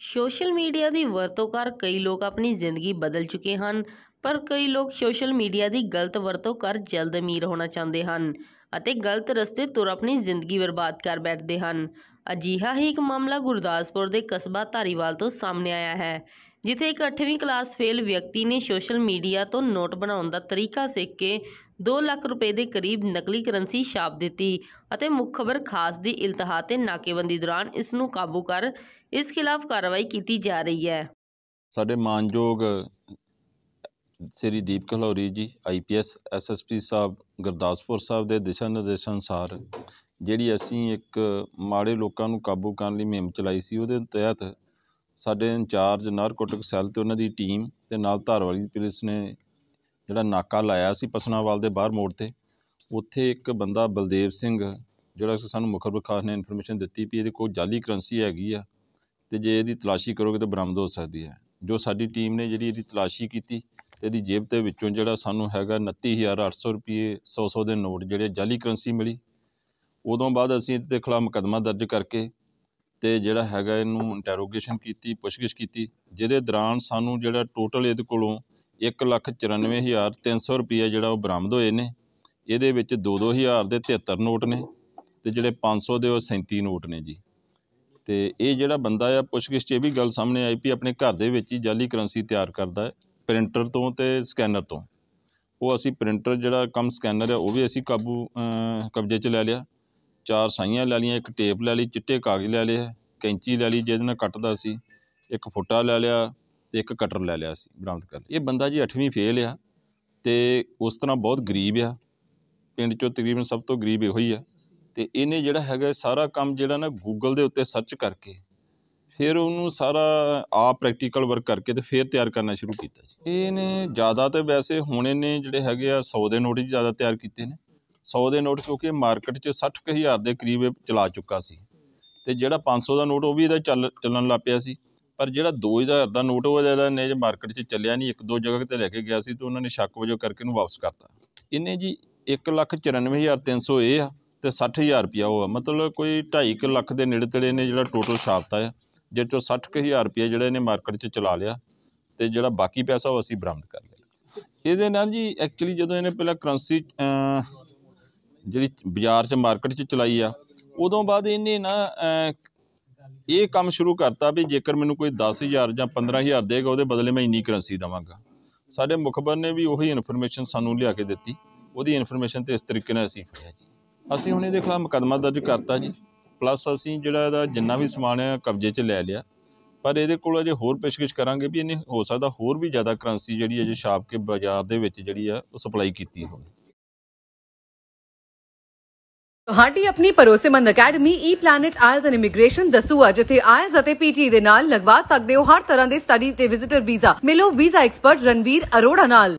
Social media ਦੀ ਵਰਤੋਂ ਕਰ ਕਈ ਲੋਕ ਆਪਣੀ ਜ਼ਿੰਦਗੀ ਬਦਲ ਚੁੱਕੇ ਹਨ, ਪਰ ਕਈ ਲੋਕ ਸੋਸ਼ਲ ਮੀਡੀਆ ਦੀ ਗਲਤ ਵਰਤੋਂ ਕਰ ਜਲਦ ਅਮੀਰ ਹੋਣਾ ਚਾਹੁੰਦੇ ਹਨ ਅਤੇ ਗਲਤ ਰਸਤੇ ਤੁਰ ਆਪਣੀ ਜ਼ਿੰਦਗੀ ਬਰਬਾਦ ਕਰ ਬੈਠਦੇ ਹਨ। ਅਜਿਹਾ ਹੀ ਇੱਕ ਮਾਮਲਾ ਗੁਰਦਾਸਪੁਰ ਦੇ ਕਸਬਾ ਧਾਰੀਵਾਲ ਤੋਂ ਸਾਹਮਣੇ ਆਇਆ ਹੈ। ਜਿੱਥੇ ਇੱਕ 8ਵੀਂ ਕਲਾਸ ਫੇਲ ਵਿਅਕਤੀ ਨੇ ਸੋਸ਼ਲ ਮੀਡੀਆ ਤੋਂ ਨੋਟ ਬਣਾਉਣ ਦਾ ਤਰੀਕਾ ਸਿੱਖ ਕੇ 2 ਲੱਖ ਰੁਪਏ ਦੇ ਕਰੀਬ ਨਕਲੀ ਕਰੰਸੀ ਛਾਪ ਦਿੱਤੀ ਅਤੇ ਮੁੱਖ ਖਬਰ ਖਾਸ ਦੀ ਇਲਤਹਾ ਤੇ ਨਾਕੇਬੰਦੀ ਦੌਰਾਨ ਇਸ ਨੂੰ ਕਾਬੂ ਕਰ ਇਸ ਖਿਲਾਫ ਕਾਰਵਾਈ ਕੀਤੀ ਜਾ ਰਹੀ ਹੈ। ਸਾਡੇ ਮਾਨਯੋਗ ਸ੍ਰੀ ਦੀਪ ਕਲੌਰੀ ਜੀ ਆਈਪੀਐਸ ਐਸਐਸਪੀ ਸਾਹਿਬ, ਗੁਰਦਾਸਪੁਰ ਸਾਹਿਬ ਦੇ ਦਿਸ਼ਾ ਨਿਰਦੇਸ਼ਾਂ ਅਨੁਸਾਰ ਜਿਹੜੀ ਅਸੀਂ ਇੱਕ ਮਾੜੇ ਲੋਕਾਂ ਨੂੰ ਕਾਬੂ ਕਰਨ ਲਈ ਮੁਹਿੰਮ ਚਲਾਈ ਸੀ, ਉਹਦੇ ਤਹਿਤ ਸਾਡੇ ਇੰਚਾਰਜ ਨਾਰਕੋਟਿਕ ਸੈੱਲ ਅਤੇ ਉਹਨਾਂ ਦੀ ਟੀਮ ਅਤੇ ਨਾਲ ਧਾਰਵਾਲੀ ਪੁਲਿਸ ਨੇ ਜਿਹੜਾ ਨਾਕਾ ਲਾਇਆ ਸੀ ਪਸਨਾਵਾਲ ਦੇ ਬਾਹਰ ਮੋੜ ਤੇ, ਉੱਥੇ ਇੱਕ ਬੰਦਾ ਬਲਦੇਵ ਸਿੰਘ, ਜਿਹੜਾ ਸਾਨੂੰ ਮੁਖਬਰ ਖਾਸ ਨੇ ਇਨਫੋਰਮੇਸ਼ਨ ਦਿੱਤੀ ਵੀ ਇਹਦੇ ਕੋਲ ਜਾਲੀ ਕਰੰਸੀ ਹੈਗੀ ਆ ਅਤੇ ਜੇ ਇਹਦੀ ਤਲਾਸ਼ੀ ਕਰੋਗੇ ਤਾਂ ਬਰਾਮਦ ਹੋ ਸਕਦੀ ਹੈ। ਜੋ ਸਾਡੀ ਟੀਮ ਨੇ ਜਿਹੜੀ ਇਹਦੀ ਤਲਾਸ਼ੀ ਕੀਤੀ ਅਤੇ ਇਹਦੀ ਜੇਬ ਦੇ ਵਿੱਚੋਂ ਜਿਹੜਾ ਸਾਨੂੰ ਹੈਗਾ 29800 ਰੁਪਏ 100-100 ਦੇ ਨੋਟ ਜਿਹੜੇ ਜਾਲੀ ਕਰੰਸੀ ਮਿਲੀ, ਉਦੋਂ ਬਾਅਦ ਅਸੀਂ ਇਹਦੇ ਖਿਲਾਫ ਮੁਕੱਦਮਾ ਦਰਜ ਕਰਕੇ ਤੇ ਜਿਹੜਾ ਹੈਗਾ ਇਹਨੂੰ ਇੰਟਰੋਗੇਸ਼ਨ ਕੀਤੀ, ਪੁੱਛਗਿੱਛ ਕੀਤੀ, ਜਿਹਦੇ ਦੌਰਾਨ ਸਾਨੂੰ ਜਿਹੜਾ ਟੋਟਲ ਇਹਦੇ ਕੋਲੋਂ 194300 ਰੁਪਏ ਜਿਹੜਾ ਉਹ ਬਰਾਮਦ ਹੋਏ ਨੇ। ਇਹਦੇ ਵਿੱਚ 2-2000 ਦੇ 73 ਨੋਟ ਨੇ ਤੇ ਜਿਹੜੇ 500 ਦੇ ਉਹ 37 ਨੋਟ ਨੇ ਜੀ। ਤੇ ਇਹ ਜਿਹੜਾ ਬੰਦਾ ਆ, ਪੁੱਛਗਿੱਛ 'ਚ ਇਹ ਵੀ ਗੱਲ ਸਾਹਮਣੇ ਆਈ ਵੀ ਆਪਣੇ ਘਰ ਦੇ ਵਿੱਚ ਹੀ ਜਾਲੀ ਕਰੰਸੀ ਤਿਆਰ ਕਰਦਾ ਹੈ, ਪ੍ਰਿੰਟਰ ਤੋਂ ਤੇ ਸਕੈਨਰ ਤੋਂ। ਉਹ ਅਸੀਂ ਪ੍ਰਿੰਟਰ ਜਿਹੜਾ ਕੰਮ ਸਕੈਨਰ ਹੈ ਉਹ ਵੀ ਅਸੀਂ ਕਾਬੂ ਕਬਜ਼ੇ 'ਚ ਲੈ ਲਿਆ। ਚਾਰ ਸਾਈਆਂ ਲੈ ਲਈਆਂ, ਇੱਕ ਟੇਪ ਲੈ ਲਈ, ਚਿੱਟੇ ਕਾਗਜ਼ ਲੈ ਲਏ, ਕੈਂਚੀ ਲੈ ਲਈ ਜਿਹਦੇ ਨਾਲ ਕੱਟਦਾ ਸੀ, ਇੱਕ ਫੁੱਟਾ ਲੈ ਲਿਆ ਤੇ ਇੱਕ ਕਟਰ ਲੈ ਲਿਆ ਸੀ ਬਰਾਮਦ ਕਰ ਲਿਆ। ਇਹ ਬੰਦਾ ਜੀ 8ਵੀਂ ਫੇਲ ਆ ਤੇ ਉਸ ਤਰ੍ਹਾਂ ਬਹੁਤ ਗਰੀਬ ਆ। ਪਿੰਡ 'ਚੋਂ ਤਕਰੀਬਨ ਸਭ ਤੋਂ ਗਰੀਬ ਇਹੋ ਹੀ ਆ। ਤੇ ਇਹਨੇ ਜਿਹੜਾ ਹੈਗਾ ਸਾਰਾ ਕੰਮ ਜਿਹੜਾ ਨਾ ਗੂਗਲ ਦੇ ਉੱਤੇ ਸਰਚ ਕਰਕੇ ਫਿਰ ਉਹਨੂੰ ਸਾਰਾ ਆਪ ਪ੍ਰੈਕਟੀਕਲ ਵਰਕ ਕਰਕੇ ਤੇ ਫਿਰ ਤਿਆਰ ਕਰਨਾ ਸ਼ੁਰੂ ਕੀਤਾ ਜੀ। ਇਹਨੇ ਜ਼ਿਆਦਾ ਤੇ ਵੈਸੇ ਹੁਣ ਇਹਨੇ ਜਿਹੜੇ ਹੈਗੇ ਆ 100 ਦੇ ਨੋਟ ਹੀ ਜ਼ਿਆਦਾ ਤਿਆਰ ਕੀਤੇ ਨੇ। 100 ਦੇ ਨੋਟ ਕਿਉਂਕਿ ਮਾਰਕੀਟ 'ਚ 60000 ਦੇ ਕਰੀਬ ਚਲਾ ਚੁੱਕਾ ਸੀ। ਤੇ ਜਿਹੜਾ 500 ਦਾ ਨੋਟ ਉਹ ਵੀ ਇਹਦਾ ਚੱਲ, ਚੱਲਣ ਲੱਗ ਪਿਆ ਸੀ। ਪਰ ਜਿਹੜਾ 2000 ਦਾ ਨੋਟ ਉਹ ਜਿਹੜਾ ਨੇ ਜੇ ਮਾਰਕੀਟ 'ਚ ਚੱਲਿਆ ਨਹੀਂ, ਇੱਕ ਦੋ ਜਗ੍ਹਾ ਤੇ ਲੈ ਕੇ ਗਿਆ ਸੀ ਤੇ ਉਹਨਾਂ ਨੇ ਸ਼ੱਕ ਵਜੋਂ ਕਰਕੇ ਇਹਨੂੰ ਵਾਪਸ ਕਰਤਾ। ਇਹਨੇ ਜੀ 194300 ਇਹ ਆ ਤੇ 60000 ਰੁਪਿਆ ਉਹ ਆ। ਮਤਲਬ ਕੋਈ 2.5 ਲੱਖ ਦੇ ਨੇੜੇ ਤੇੜੇ ਨੇ ਜਿਹੜਾ ਟੋਟਲ ਛਾਪਤਾ ਆ ਜਿਸ ਚੋਂ 60000 ਰੁਪਿਆ ਜਿਹੜਾ ਇਹਨੇ ਮਾਰਕੀਟ 'ਚ ਚਲਾ ਲਿਆ ਤੇ ਜਿਹੜਾ ਬਾਕੀ ਪੈਸਾ ਉਹ ਅਸੀਂ ਬਰਾਮਦ ਕਰ ਲਿਆ। ਇਹਦੇ ਨਾਲ ਜੀ ਐਕਚੁਅਲੀ ਜਦੋਂ ਇਹਨੇ ਪਹਿਲਾਂ ਕਰੰਸੀ ਜਿਹੜੀ ਬਾਜ਼ਾਰ 'ਚ ਮਾਰਕੀਟ 'ਚ ਚਲਾਈ ਆ, ਉਦੋਂ ਬਾਅਦ ਇਹਨੇ ਨਾ ਇਹ ਕੰਮ ਸ਼ੁਰੂ ਕਰਤਾ ਵੀ ਜੇਕਰ ਮੈਨੂੰ ਕੋਈ 10000 ਜਾਂ 15000 ਦੇਗਾ, ਉਹਦੇ ਬਦਲੇ ਮੈਂ ਇੰਨੀ ਕਰੰਸੀ ਦੇਵਾਂਗਾ। ਸਾਡੇ ਮੁਖਬਰ ਨੇ ਵੀ ਉਹੀ ਇਨਫੋਰਮੇਸ਼ਨ ਸਾਨੂੰ ਲਿਆ ਕੇ ਦਿੱਤੀ। ਉਹਦੀ ਇਨਫੋਰਮੇਸ਼ਨ ਤੇ ਇਸ ਤਰੀਕੇ ਨਾਲ ਅਸੀਂ ਫੜਿਆ ਜੀ। ਅਸੀਂ ਹੁਣ ਇਹਦੇ ਖਿਲਾਫ ਮੁਕੱਦਮਾ ਦਰਜ ਕਰਤਾ ਜੀ। ਪਲੱਸ ਅਸੀਂ ਜਿਹੜਾ ਇਹਦਾ ਜਿੰਨਾ ਵੀ ਸਮਾਨ ਹੈ, ਕਬਜ਼ੇ 'ਚ ਲੈ ਲਿਆ। ਪਰ ਇਹਦੇ ਕੋਲ ਅਜੇ ਹੋਰ ਪੇਸ਼ਕਸ਼ ਕਰਾਂਗੇ ਵੀ ਇਹਨੇ ਹੋ ਸਕਦਾ ਹੋਰ ਵੀ ਜ਼ਿਆਦਾ ਕਰੰਸੀ ਜਿਹੜੀ ਅਜੇ ਛਾਪ ਕੇ ਬਾਜ਼ਾਰ ਦੇ ਵਿੱਚ ਜਿਹੜੀ ਆ, ਉਹ ਸਪਲਾਈ ਕੀਤੀ ਹੋਵੇ। ਤੁਹਾਡੀ ਆਪਣੀ ਭਰੋਸੇਮੰਦ academy E planet IELTS and immigration Dasuya ਜਿੱਥੇ ਆਇਲਸ ਅਤੇ ਪੀਟੀ ਦੇ ਨਾਲ ਲਗਵਾ ਸਕਦੇ ਹੋ ਹਰ ਤਰ੍ਹਾਂ ਦੇ ਸਟੱਡੀ ਤੇ ਵਿਜ਼ਿਟਰ ਵੀਜ਼ਾ ਮਿਲੋ ਵੀਜ਼ਾ ਐਕਸਪਰਟ ਰਣਵੀਰ ਅਰੋੜਾ ਨਾਲ।